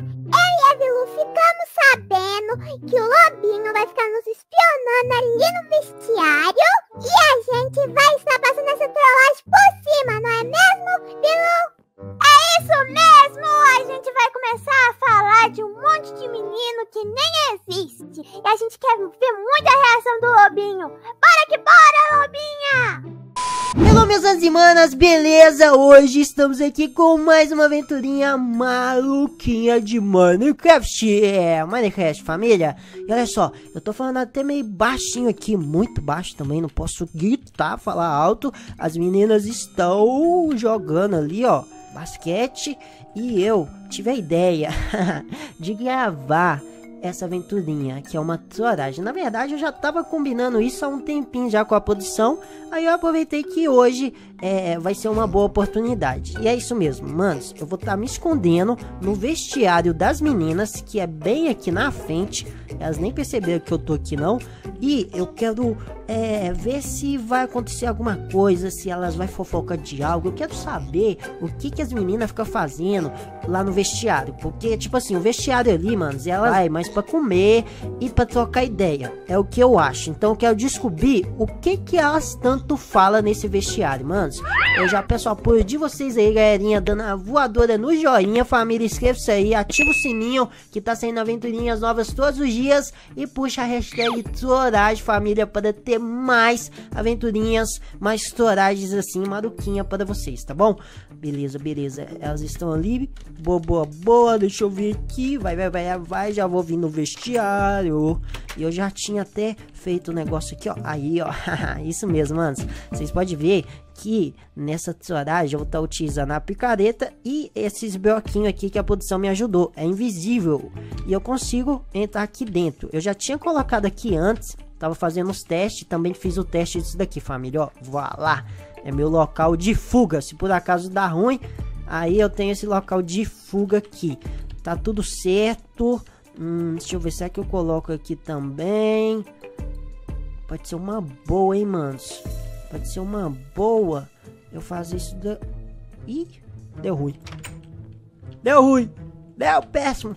eu e a Vilu ficamos sabendo que o Lobinho vai ficar nos espionando ali no vestiário e a gente vai estar passando essa trollagem por cima, não é mesmo, Vilu? É isso mesmo! A gente vai começar a falar de um monte de menino que nem existe. E a gente quer ver muita reação do Lobinho. Bora que bora, Lobinha! Hello meus manas, beleza? Hoje estamos aqui com mais uma aventurinha maluquinha de Minecraft. É, Minecraft família. E olha só, eu tô falando até meio baixinho aqui, muito baixo também Não posso gritar, falar alto. As meninas estão jogando ali, ó basquete. E eu tive a ideia de gravar essa aventurinha, que é uma trollagem. Na verdade, eu já tava combinando isso há um tempinho já com a produção, aí eu aproveitei que hoje é, vai ser uma boa oportunidade. E é isso mesmo, manos, eu vou estar tá me escondendo no vestiário das meninas, que é bem aqui na frente, elas nem perceberam que eu tô aqui não, e eu quero é, ver se vai acontecer alguma coisa, se elas vai fofocar de algo. Eu quero saber o que, que as meninas ficam fazendo lá no vestiário. Porque, tipo assim, o vestiário ali, manos, ela vai mais pra comer e pra trocar ideia. É o que eu acho. Então eu quero descobrir o que que elas tanto falam nesse vestiário, manos. Eu já peço apoio de vocês aí, galerinha, dando a voadora no joinha. Família, inscreva-se aí, ativa o sininho que tá saindo aventurinhas novas todos os dias. E puxa a hashtag Torage, família, para ter mais aventurinhas, mais estouragens assim, maruquinha para vocês, tá bom? Beleza, beleza. Elas estão ali. Boa, boa, boa. Deixa eu ver aqui. Vai, vai, vai, vai. Já vou vir no vestiário. E eu já tinha até feito o um negócio aqui, ó. Aí, ó. Isso mesmo, manos. Vocês podem ver que nessa tesouragem eu vou estar utilizando a picareta e esses bloquinhos aqui que a produção me ajudou. É invisível e eu consigo entrar aqui dentro. Eu já tinha colocado aqui antes, tava fazendo os testes, também fiz o teste disso daqui, família, ó. Vá lá. É meu local de fuga. Se por acaso dá ruim, aí eu tenho esse local de fuga aqui. Tá tudo certo. Hum, deixa eu ver se é que eu coloco aqui também. Pode ser uma boa, hein, manos. Pode ser uma boa eu fazer isso da... Ih, deu ruim. Deu ruim. Deu péssimo.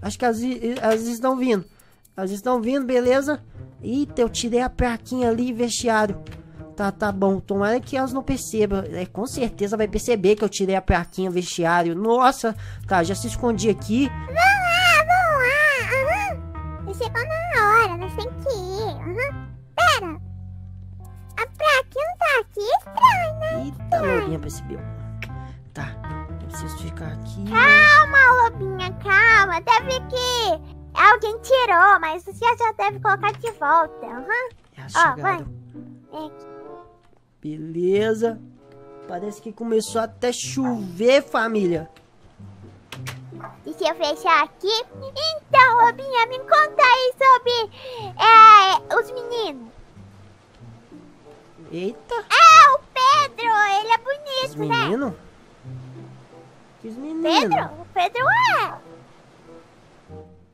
Acho que as, as estão vindo. Elas estão vindo, beleza? Eita, eu tirei a plaquinha ali, vestiário. Tá, tá bom. Tomara que elas não percebam. É, com certeza vai perceber que eu tirei a plaquinha, vestiário. Nossa, tá, já se escondi aqui. Vamos lá, vamos lá. Uhum. Chegou na hora, nós tem que ir. Eita, a lobinha percebeu. Tá, eu preciso ficar aqui. Calma, lobinha, calma. Deve que alguém tirou, mas você já deve colocar de volta. Uhum. Ó, vai. Beleza. Parece que começou até chover, família. Deixa eu fechar aqui. Então, Lobinha, me conta aí sobre é, os meninos. Eita. É, o Pedro. Ele é bonito, os menino? né? Que menino? Pedro? O Pedro é.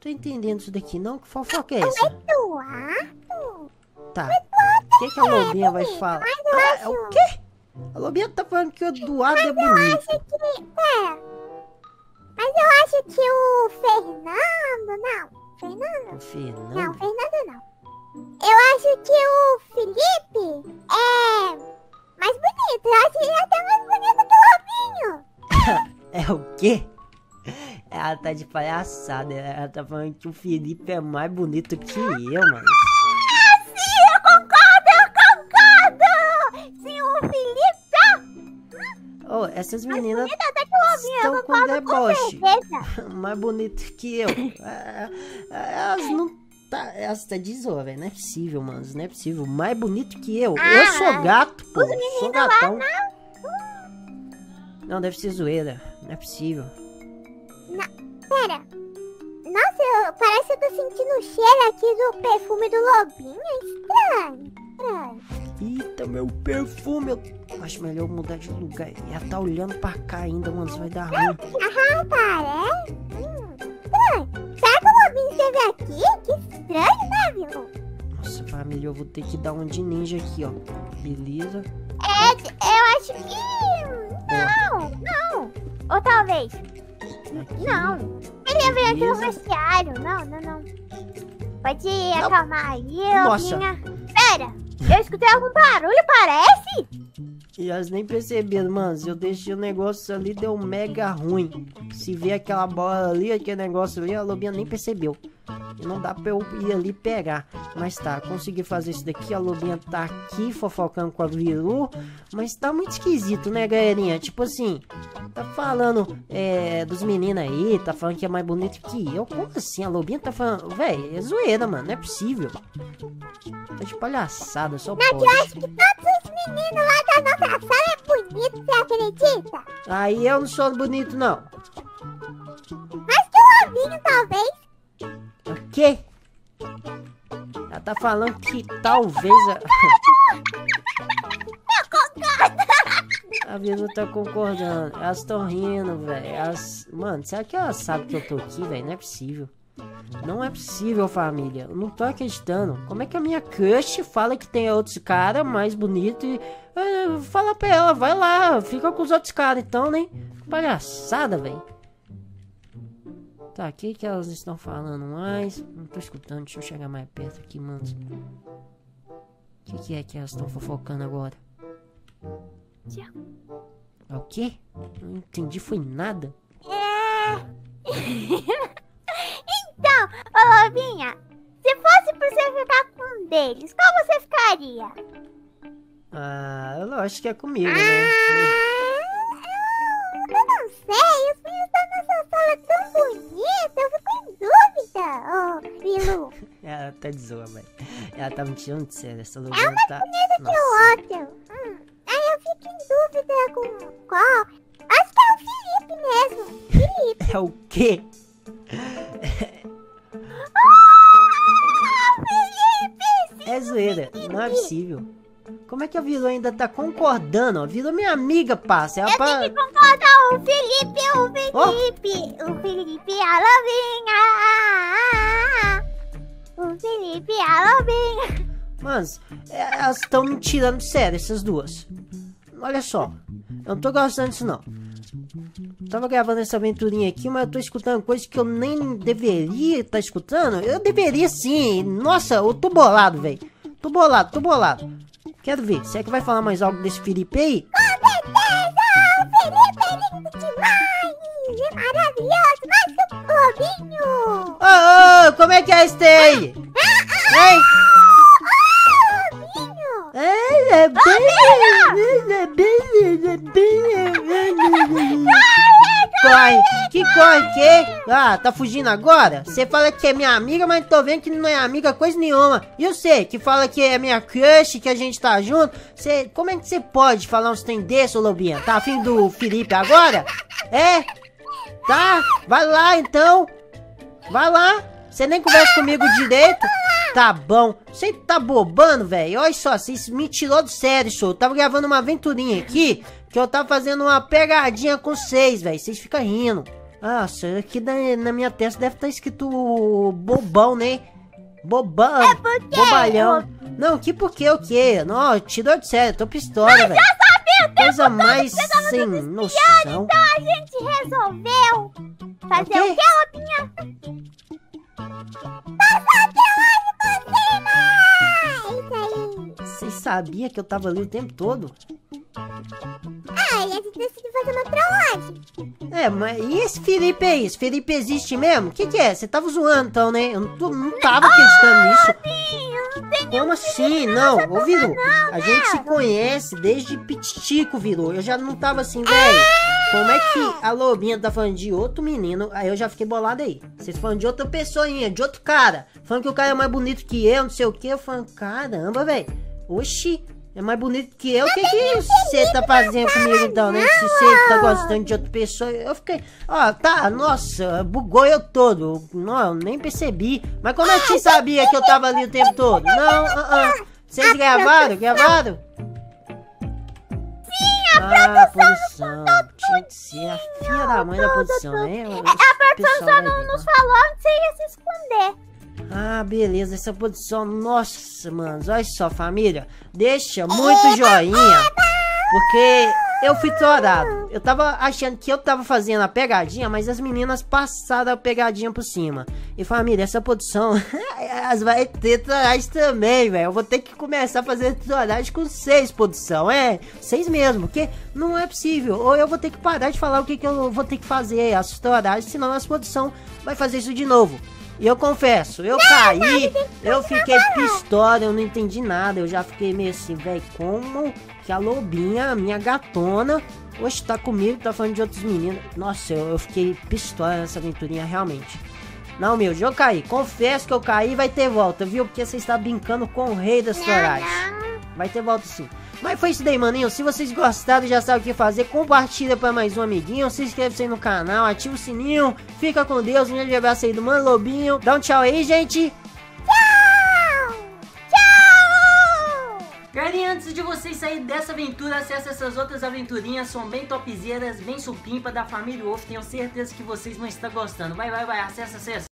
Tô entendendo isso daqui não. Que fofoca é essa? O Eduardo. Tá. O que, que a Lobinha vai falar? Ah, é o quê? A Lobinha tá falando que o Eduardo é bonito. Eu acho que... É. Mas eu acho que o Fernando... Não. Fernando? O Fernando? Não, Fernando não. Eu acho que o Felipe quê? Ela tá de palhaçada. Ela tá falando que o Felipe é mais bonito que eu, mano. Ah, sim, eu concordo, eu concordo! Sim, o Felipe... Oh, essas meninas estão com deboche. Com mais bonito que eu. É, é, elas não Tá, essa tá de zoa. Não é possível, mano. Não é possível. Mais bonito que eu. Ah, eu sou gato, pô. Sou gatão. Lá, não. não, deve ser zoeira. Não é possível. Não, pera. Nossa, eu, parece que eu tô sentindo o cheiro aqui do perfume do lobinho. É estranho. Estranho. Eita, meu perfume. Eu acho melhor mudar de lugar. Ela tá olhando pra cá ainda, mano. Isso vai dar ruim. Aham, parece. Hum, estranho. Será que o lobinho esteve aqui? Que estranho, né? Nossa, família, eu vou ter que dar um de ninja aqui, ó. Beleza. É, eu acho que... Ou talvez... Não. Ele Lobinha veio aqui no vestiário. Não, não, não. Pode acalmar aí, Nossa. Lobinha. Pera, eu escutei algum barulho, parece? E elas nem perceberam, mano. Eu deixei o negócio ali, deu mega ruim. Se vê aquela bola ali, aquele negócio ali, a lobinha nem percebeu. E não dá pra eu ir ali pegar. Mas tá, consegui fazer isso daqui. A lobinha tá aqui fofocando com a Viru. Mas tá muito esquisito, né, galerinha? Tipo assim, tá falando é, dos meninos aí, tá falando que é mais bonito que eu. Como assim? A lobinha tá falando. Véi, é zoeira, mano. Não é possível. Tá de palhaçada, só Mas pode. eu acho que todos os meninos lá da nossa sala é bonito, você acredita? Aí eu não sou bonito, não. Mas que o talvez. O quê? Ela tá falando que talvez a. A Viru tá concordando. Elas estão rindo, velho. Elas... Mano, será que elas sabem que eu tô aqui, velho? Não é possível. Não é possível, família. Eu não tô acreditando. Como é que a minha crush fala que tem outros caras mais bonitos e. É, fala pra ela, vai lá, fica com os outros caras então, né? Palhaçada, velho. Tá, o que que elas estão falando mais? Não tô escutando, deixa eu chegar mais perto aqui, mano. O que, que é que elas estão fofocando agora? Tchau. É o quê? Não entendi, foi nada. É. então, ô Lobinha, se fosse pra você ficar com um deles, qual você ficaria? Ah, eu acho que é comigo, né? Ah, eu não sei, os meninos da nossa sala tão bonitos, eu fico em dúvida, ô Bilu. Ela tá de zoa, velho. Ela tá me tirando de sério, essa Luana tá... Que Nossa. o outro. Hum, aí eu fico em dúvida com qual. Acho que é o Felipe mesmo. Felipe. É o quê? Não é possível. Como é que a Vilo ainda tá concordando? A Vilo é minha amiga, parça. É Eu pra... tenho que concordar, o Felipe, o Felipe, o Felipe, a Lovinha. O Felipe, a Lovinha. Mas, é, elas estão me tirando sério, essas duas. Olha só, eu não tô gostando disso não. Tava gravando essa aventurinha aqui, mas eu tô escutando coisas que eu nem deveria estar escutando. Eu deveria sim. Nossa, eu tô bolado, velho. Tô bolado, tô bolado. Quero ver, será que vai falar mais algo desse Felipe aí? Com certeza, o Felipe é lindo demais. É maravilhoso, mas o Lobinho. Ô, ô, como é que é esse aí? Hein? Ah, Lobinho. É, é bem... É bem... É bem... Corre, que corre, que? Ah, tá fugindo agora? Você fala que é minha amiga, mas tô vendo que não é amiga coisa nenhuma. E você, que fala que é minha crush, que a gente tá junto. Você, como é que você pode falar uns trem desse, ô Lobinha? Tá afim do Felipe agora? É? Tá, vai lá então. Vai lá. Você nem conversa comigo direito. Tá bom. Você tá bobando, velho. Olha só, vocês me tirou do sério, show. Eu tava gravando uma aventurinha aqui. Que eu tava fazendo uma pegadinha com vocês, velho. Vocês ficam rindo. Nossa, aqui na, na minha testa deve estar escrito bobão, né? Bobão. É porque Bobalhão. Não, que por quê? O quê? Não, tirou de sério. Tô pistola, velho. Coisa mais sem noção. Então a gente resolveu fazer O! Isso aí. Vocês sabiam que eu tava ali o tempo todo? Ah, e a gente decidiu fazer uma trollagem. É, mas e esse Felipe aí? Esse Felipe existe mesmo? O que, que é? Você tava zoando então, né? Eu não, tô- não tava acreditando nisso. Como assim? Não, ô Viru, a gente se conhece desde pititico, Viru. Eu já não tava assim, velho. Como é que a Lobinha tá falando de outro menino? Aí eu já fiquei bolado aí. Vocês falando de outra pessoinha, de outro cara. Falando que o cara é mais bonito que eu, não sei o que. Eu falando, caramba, velho. Oxi, é mais bonito que eu. O que que você tá fazendo comigo então, né? Se você tá gostando de outra pessoa. Eu fiquei, ó, tá, nossa, bugou eu todo. Não, eu nem percebi. Mas como é que você sabia que eu tava ali o tempo todo? Não, ah, ah. Vocês gravaram? Gravaram? Sim, a produção. Tinha que ser a filha da mãe da produção, hein? A produção só não nos falou onde você ia se esconder. Ah, beleza, essa produção, nossa, mano, olha só, família, deixa muito joinha, porque eu fui torado. Eu tava achando que eu tava fazendo a pegadinha, mas as meninas passaram a pegadinha por cima. E família, essa produção, elas vai ter trollagem também, velho. Eu vou ter que começar a fazer trollagem com seis produção, é? Seis mesmo, porque não é possível. Ou eu vou ter que parar de falar o que, que eu vou ter que fazer, as trollagens, senão a produção vai fazer isso de novo. E eu confesso, eu caí, eu fiquei pistola, eu não entendi nada. Eu já fiquei meio assim, velho, como que a lobinha, a minha gatona, hoje tá comigo, tá falando de outros meninos. Nossa, eu, eu fiquei pistola nessa aventurinha, realmente. Não, meu, eu caí. Confesso que eu caí vai ter volta, viu? Porque você está brincando com o rei das florais. Vai ter volta sim. Mas foi isso daí, maninho. Se vocês gostaram, já sabem o que fazer. Compartilha para mais um amiguinho. Se inscreve aí no canal, ativa o sininho. Fica com Deus. Um grande abraço aí do Mano Lobinho. Dá um tchau aí, gente. Tchau! Tchau! Galerinha, antes de vocês saírem dessa aventura, acesse essas outras aventurinhas. São bem topzeiras, bem supimpa da família Wolf. Tenho certeza que vocês vão estar gostando. Vai, vai, vai. Acessa, acessa.